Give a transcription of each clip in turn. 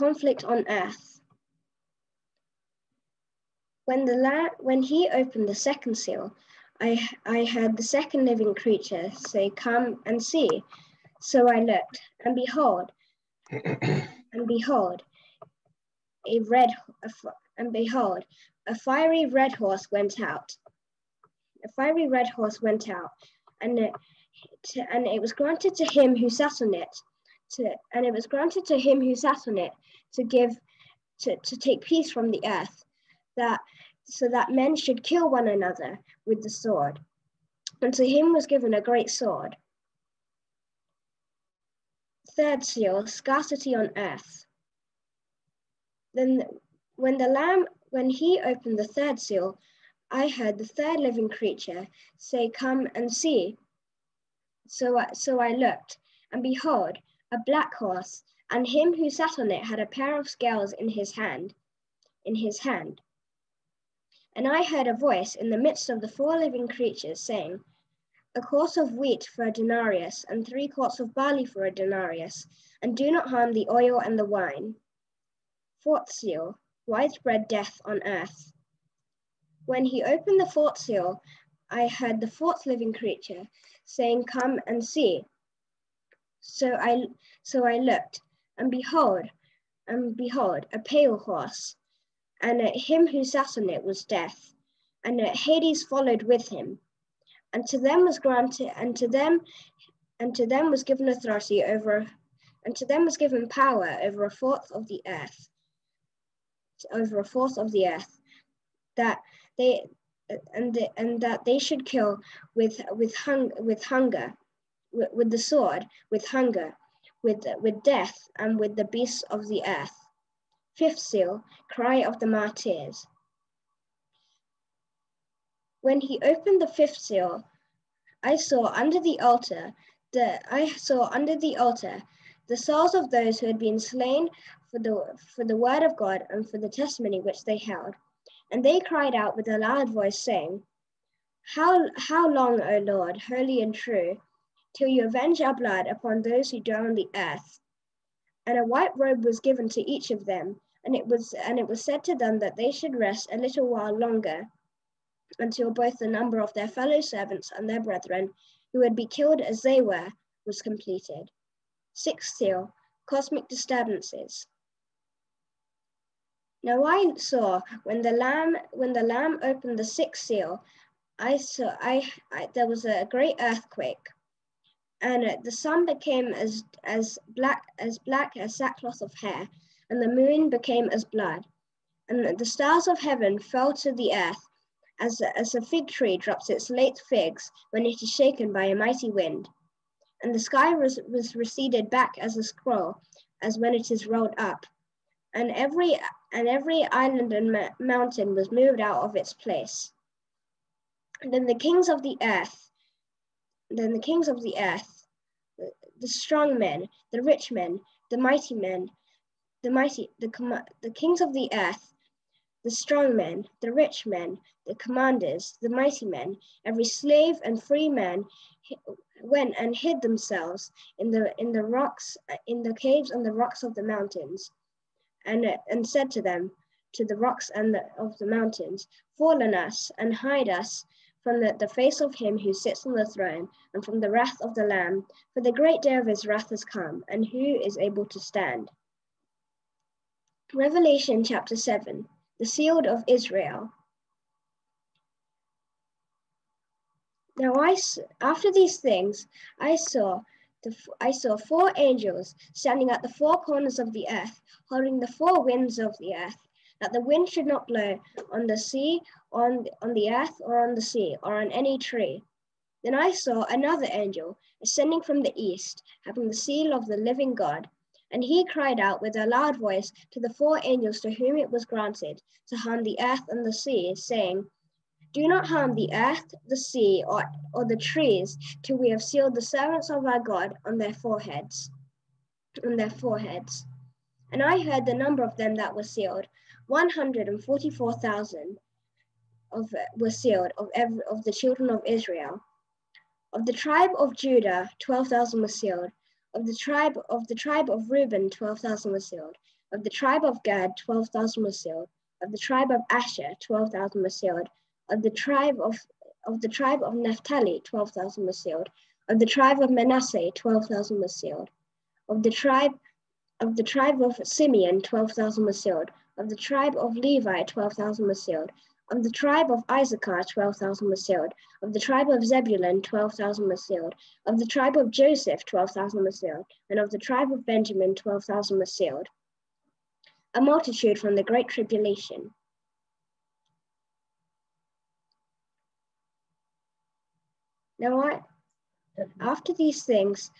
conflict on earth. When, the la- when he opened the second seal, I, I heard the second living creature say, Come and see. So I looked, and behold, and behold, a red, a, and behold, a fiery red horse went out. A fiery red horse went out, and it, and it was granted to him who sat on it, to, and it was granted to him who sat on it to give, to, to take peace from the earth, that so that men should kill one another with the sword. And to him was given a great sword. Third seal, scarcity on earth. Then when the lamb, when he opened the third seal, I heard the third living creature say, Come and see. So, so I looked, and behold, a black horse, and him who sat on it had a pair of scales in his hand, in his hand. And I heard a voice in the midst of the four living creatures saying, A quart of wheat for a denarius, and three quarts of barley for a denarius, and do not harm the oil and the wine. Fourth seal, widespread death on earth. When he opened the fourth seal, I heard the fourth living creature saying, Come and see. So I, so I looked, and behold, and behold, a pale horse, and at him who sat on it was death, and at Hades followed with him. And to them was granted, and to them, and to them was given authority over, and to them was given power over a fourth of the earth, over a fourth of the earth, that they and and that they should kill with with hung with hunger, with, the sword, with hunger, with with death, and with the beasts of the earth. Fifth seal, cry of the martyrs. When he opened the fifth seal, I saw under the altar the I saw under the altar the souls of those who had been slain for the for the word of God and for the testimony which they held. And they cried out with a loud voice, saying, How, how long, O Lord, holy and true, till you avenge our blood upon those who dwell on the earth? And a white robe was given to each of them, and it was and it was said to them that they should rest a little while longer, until both the number of their fellow servants and their brethren, who would be killed as they were, was completed. Sixth seal, cosmic disturbances. Now I saw when the lamb when the lamb opened the sixth seal, I saw I, I there was a great earthquake, and the sun became as as black as black as sackcloth of hair, and the moon became as blood, and the stars of heaven fell to the earth, as as a fig tree drops its late figs when it is shaken by a mighty wind, and the sky was was receded back as a scroll, as when it is rolled up. And every and every island and ma- mountain was moved out of its place. And then the kings of the earth, then the kings of the earth, the, strong men, the rich men, the mighty men, the mighty, the the kings of the earth, the strong men, the rich men, the commanders, the mighty men, every slave and free man went and hid themselves in the in the rocks, in the caves and the rocks of the mountains and, and said to them, to the rocks and the, of the mountains, Fall on us and hide us from the, the face of him who sits on the throne and from the wrath of the Lamb, for the great day of his wrath has come, and who is able to stand? Revelation chapter 7 The Sealed of Israel. Now, I, after these things, I saw the, I saw four angels standing at the four corners of the earth, holding the four winds of the earth, that the wind should not blow on the sea, on, on the earth, or on the sea, or on any tree. Then I saw another angel ascending from the east, having the seal of the living God. And he cried out with a loud voice to the four angels to whom it was granted to harm the earth and the sea, saying, do not harm the earth, the sea, or, or the trees, till we have sealed the servants of our God on their foreheads. On their foreheads. And I heard the number of them that were sealed, one hundred and forty-four thousand of were sealed of every of the children of Israel. Of the tribe of Judah, twelve thousand were sealed. Of the tribe of the tribe of Reuben, twelve thousand were sealed. Of the tribe of Gad, 12,000 were sealed. Of the tribe of Asher, 12,000 were sealed. Of the tribe of, of the tribe of Naphtali, 12,000 were sealed. Of the tribe of Manasseh, 12,000 were sealed. Of the tribe of the tribe of Simeon, 12,000 were sealed. Of the tribe of Levi, 12,000 were sealed. Of the tribe of Issachar, 12,000 were sealed. Of the tribe of Zebulun, 12,000 were sealed. Of the tribe of Joseph, 12,000 were sealed. And of the tribe of Benjamin, 12,000 were sealed a multitude from the great tribulation. Now I, after these things,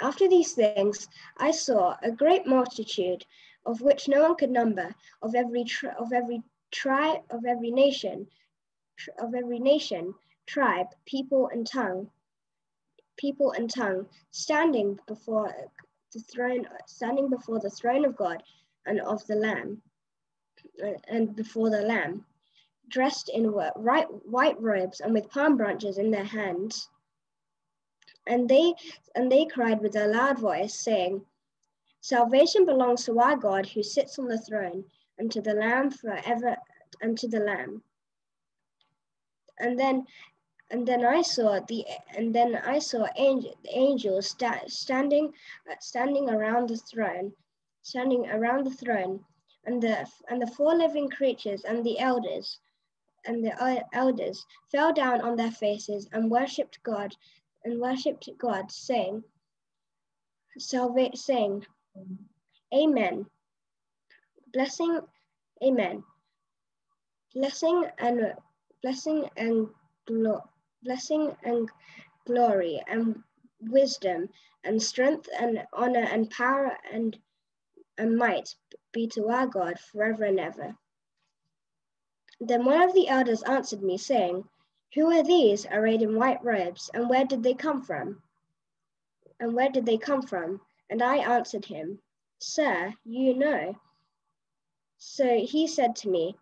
after these things, I saw a great multitude of which no one could number, of every of every tribe, of every nation, of every nation, tribe, people, and tongue, people and tongue, standing before the throne, standing before the throne of God and of the Lamb, and before the Lamb, dressed in white, white robes and with palm branches in their hands. And they and they cried with a loud voice, saying, Salvation belongs to our God who sits on the throne, and to the Lamb forever, and to the Lamb. And then and then I saw the and then I saw angel, angels sta- standing uh, standing around the throne standing around the throne, and the and the four living creatures and the elders and the elders fell down on their faces and worshipped God and worshipped God, saying, Salvate, saying, Amen. Blessing, Amen. Blessing and blessing and glo- blessing and glory and wisdom and strength and honor and power and and might be to our God forever and ever. Then one of the elders answered me, saying, Who are these arrayed in white robes, and where did they come from? And where did they come from? And I answered him, Sir, you know. So he said to me,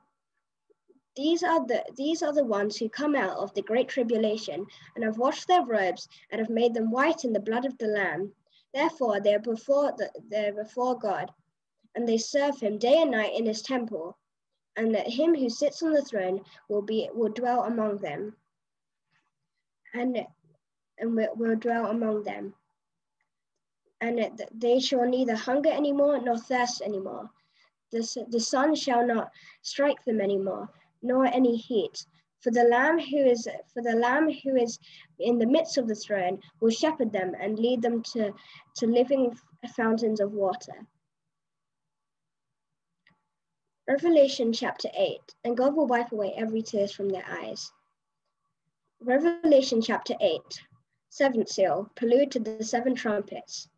these are the these are the ones who come out of the great tribulation and have washed their robes and have made them white in the blood of the lamb. Therefore they are before the, they're before god and they serve him day and night in his temple, and that him who sits on the throne will be will dwell among them, and and will, will dwell among them, and they shall neither hunger anymore nor thirst anymore. The, the sun shall not strike them anymore, nor any heat. For the Lamb who is for the Lamb who is in the midst of the throne will shepherd them and lead them to, to living fountains of water. Revelation chapter 8, and God will wipe away every tear from their eyes. Revelation chapter 8, seventh seal, prelude to the seven trumpets.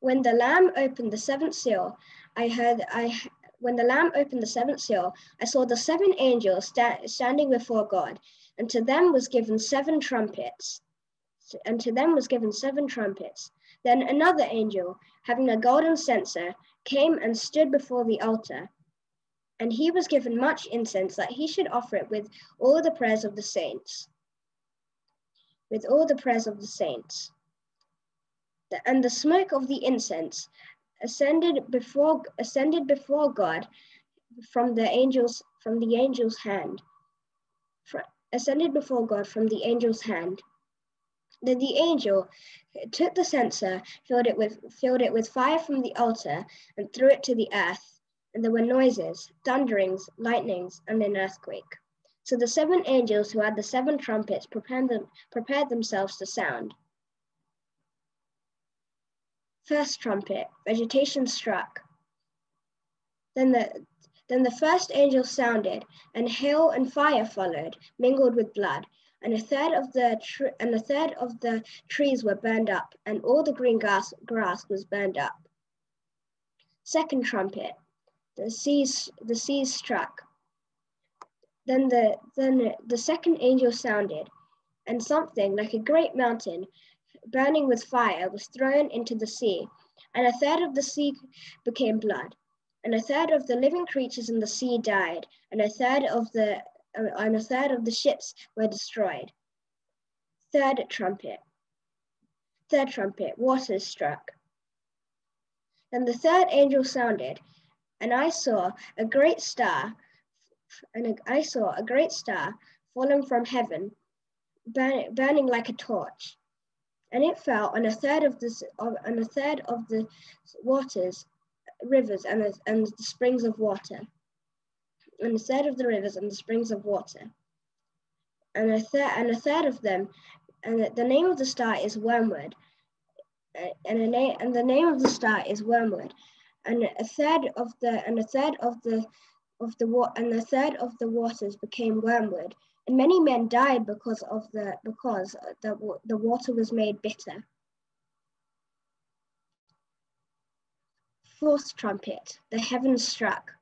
When the Lamb opened the seventh seal, I heard, I, when the Lamb opened the seventh seal, I saw the seven angels sta- standing before God, and to them was given seven trumpets. And to them was given seven trumpets. Then another angel, having a golden censer, came and stood before the altar and he was given much incense that he should offer it with all the prayers of the saints. With all the prayers of the saints. And the smoke of the incense ascended before ascended before God from the angels from the angel's hand. ascended before God from the angel's hand. Then the angel took the censer, filled it with filled it with fire from the altar, and threw it to the earth and there were noises, thunderings, lightnings, and an earthquake. So the seven angels who had the seven trumpets prepared, them, prepared themselves to sound. First trumpet, vegetation struck. Then the, then the first angel sounded, and hail and fire followed, mingled with blood, and a third of the and a third of the trees were burned up, and all the green grass, grass was burned up. Second trumpet, the seas the seas struck. Then the then the second angel sounded, and something like a great mountain, burning with fire, was thrown into the sea, and a third of the sea became blood, and a third of the living creatures in the sea died, and a third of the uh, and a third of the ships were destroyed. Third trumpet. Third trumpet, waters struck Then the third angel sounded, and I saw a great star, and I saw a great star fallen from heaven, burn, burning like a torch, and it fell on a third of the on a third of the waters, rivers, and the, and the springs of water, and a third of the rivers and the springs of water, and a third and a third of them, and the name of the star is Wormwood, and a and the name of the star is Wormwood, and a third of the and a third of the of the and a third of the waters became wormwood, and many men died because of the because the, the water was made bitter. Fourth trumpet, the heavens struck.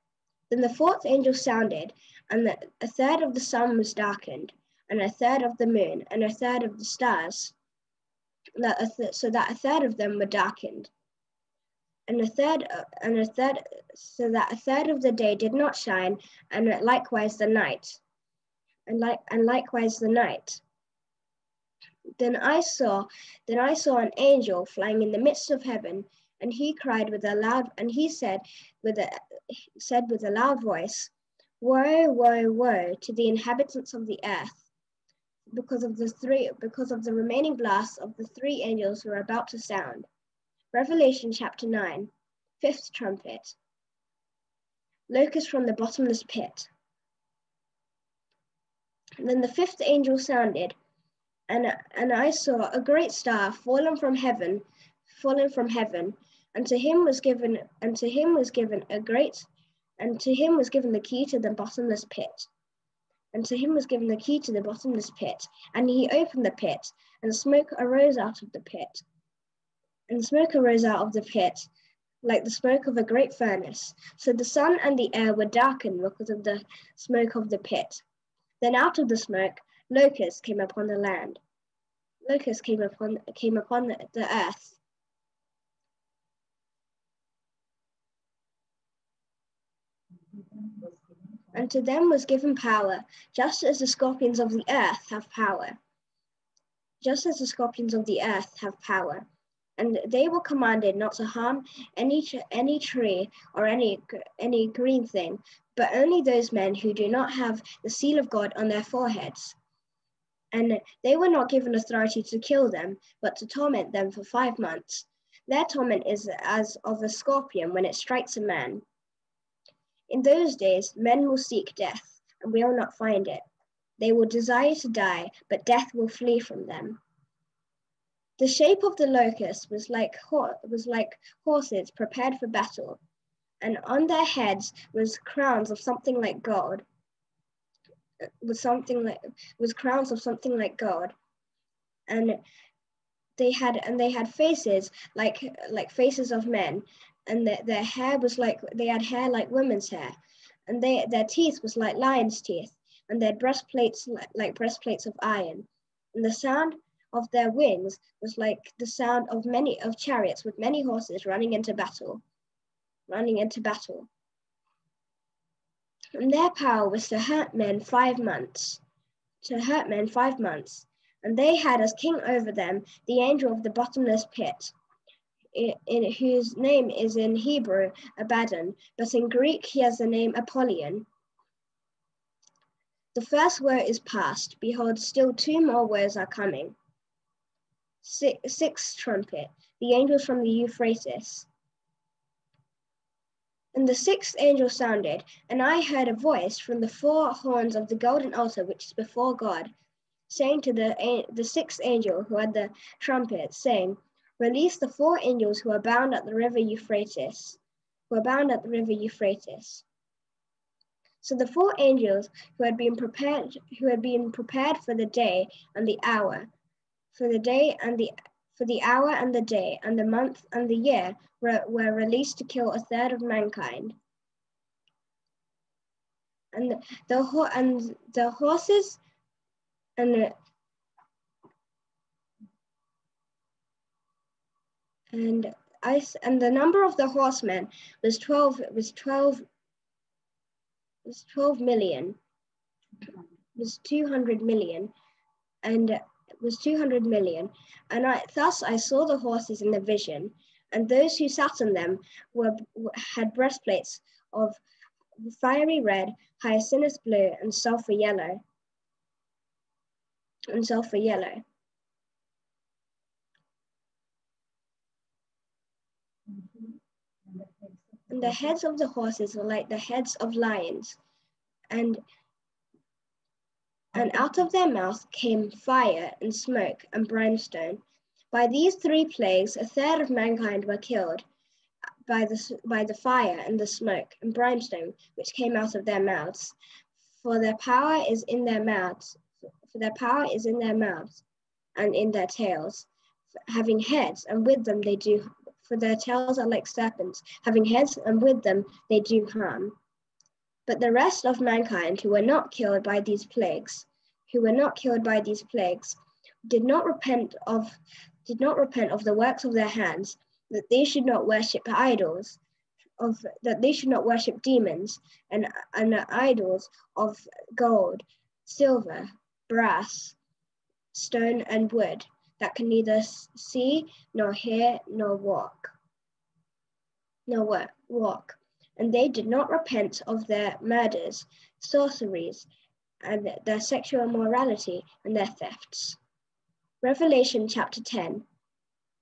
Then the fourth angel sounded, and the, a third of the sun was darkened, and a third of the moon, and a third of the stars, that th so that a third of them were darkened and a third and a third so that a third of the day did not shine and likewise the night and like and likewise the night then i saw then i saw an angel flying in the midst of heaven and he cried with a loud and he said with a said with a loud voice woe woe woe to the inhabitants of the earth because of the three because of the remaining blasts of the three angels who are about to sound Revelation chapter 9, fifth trumpet. Locusts from the bottomless pit. And then the fifth angel sounded, and, and I saw a great star fallen from heaven, fallen from heaven, and to him was given and to him was given a great and to him was given the key to the bottomless pit. And to him was given the key to the bottomless pit, and he opened the pit, and smoke arose out of the pit and smoke arose out of the pit like the smoke of a great furnace. So the sun and the air were darkened because of the smoke of the pit. Then out of the smoke, locusts came upon the land. Locusts came upon came upon the, the earth. And to them was given power, just as the scorpions of the earth have power. Just as the scorpions of the earth have power and they were commanded not to harm any any tree or any any green thing, but only those men who do not have the seal of God on their foreheads. And they were not given authority to kill them, but to torment them for five months. Their torment is as of a scorpion when it strikes a man. In those days, men will seek death and will not find it. They will desire to die, but death will flee from them. The shape of the locust was like, was like horses prepared for battle, and on their heads was crowns of something like gold. Was something like was crowns of something like gold, and they had and they had faces like like faces of men, and their, their hair was like they had hair like women's hair, and they their teeth was like lions' teeth, and their breastplates like, like breastplates of iron, and the sound of their wings was like the sound of many of chariots with many horses running into battle, running into battle. And their power was to hurt men five months, to hurt men five months. And they had as king over them the angel of the bottomless pit, in, in whose name is in Hebrew Abaddon, but in Greek he has the name Apollyon. The first woe is past. Behold, still two more woes are coming sixth trumpet, the angels from the Euphrates. And the sixth angel sounded, and I heard a voice from the four horns of the golden altar which is before God, saying to the, the sixth angel who had the trumpet, saying, Release the four angels who are bound at the river Euphrates, who are bound at the river Euphrates. So the four angels who had been prepared, who had been prepared for the day and the hour, for the day and the for the hour and the day and the month and the year were, were released to kill a third of mankind. And the, the and the horses and the, and I and the number of the horsemen was twelve was twelve was twelve million was two hundred million and was 200 million, and I, thus I saw the horses in the vision, and those who sat on them were, had breastplates of fiery red, hyacinth blue, and sulfur yellow. And sulfur yellow. And the heads of the horses were like the heads of lions, and and out of their mouth came fire and smoke and brimstone. By these three plagues, a third of mankind were killed by the, by the fire and the smoke and brimstone which came out of their mouths. For their power is in their mouths, for their power is in their mouths and in their tails, having heads, and with them they do, for their tails are like serpents, having heads, and with them they do harm. But the rest of mankind who were not killed by these plagues, who were not killed by these plagues, did not repent of did not repent of the works of their hands, that they should not worship idols, of that they should not worship demons and, and idols of gold, silver, brass, stone, and wood that can neither see nor hear nor walk. Nor walk and they did not repent of their murders, sorceries, and their sexual immorality and their thefts. Revelation chapter 10.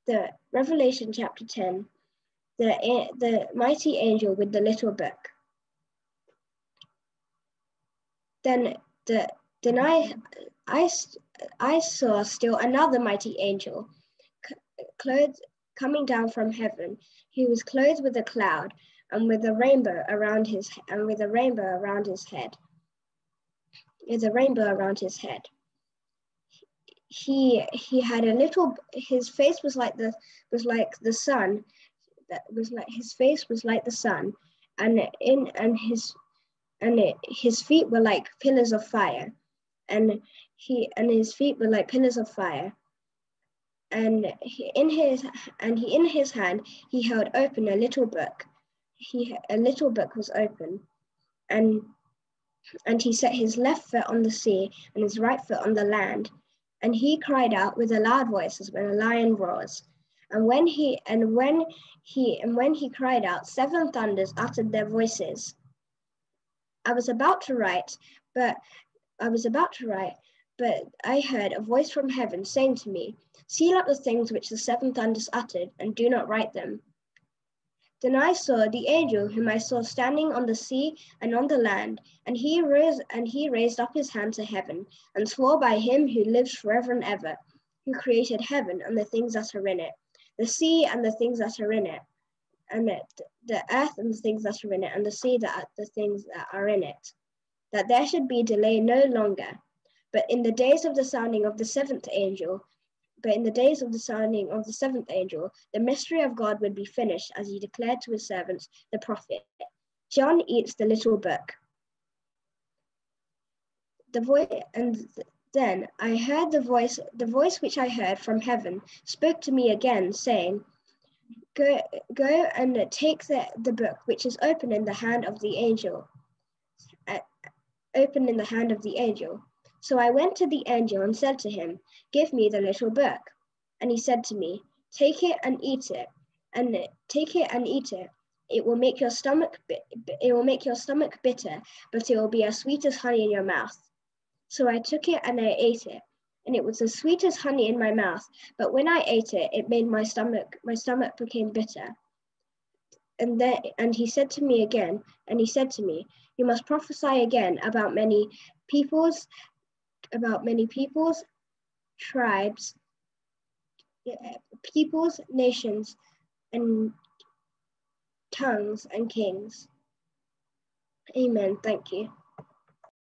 The Revelation chapter 10, the, the mighty angel with the little book. Then, the, then I, I, I saw still another mighty angel, clothed, coming down from heaven. He was clothed with a cloud and with a rainbow around his and with a rainbow around his head. With a rainbow around his head. He he had a little. His face was like the was like the sun. That was like his face was like the sun, and in and his and it, his feet were like pillars of fire, and he and his feet were like pillars of fire and he, in his and he in his hand he held open a little book he a little book was open, and and he set his left foot on the sea and his right foot on the land, and he cried out with a loud voice as when a lion roars. And when he and when he and when he cried out, seven thunders uttered their voices. I was about to write, but I was about to write, but I heard a voice from heaven saying to me, Seal up the things which the seven thunders uttered, and do not write them. Then I saw the angel whom I saw standing on the sea and on the land, and he rose and he raised up his hand to heaven, and swore by him who lives forever and ever, who created heaven and the things that are in it, the sea and the things that are in it, and it, the earth and the things that are in it, and the sea that the things that are in it, that there should be delay no longer. But in the days of the sounding of the seventh angel, but in the days of the sounding of the seventh angel, the mystery of God would be finished as he declared to his servants, the prophet. John eats the little book. The voice and then I heard the voice, the voice which I heard from heaven spoke to me again, saying, Go, go and take the, the book which is open in the hand of the angel. Uh, open in the hand of the angel. So I went to the angel and said to him, Give me the little book. And he said to me, Take it and eat it, and take it and eat it. It will make your stomach it will make your stomach bitter, but it will be as sweet as honey in your mouth. So I took it and I ate it, and it was as sweet as honey in my mouth. But when I ate it, it made my stomach my stomach became bitter. And then and he said to me again, and he said to me, You must prophesy again about many peoples about many peoples, tribes, peoples, nations, and tongues and kings. Amen. Thank you.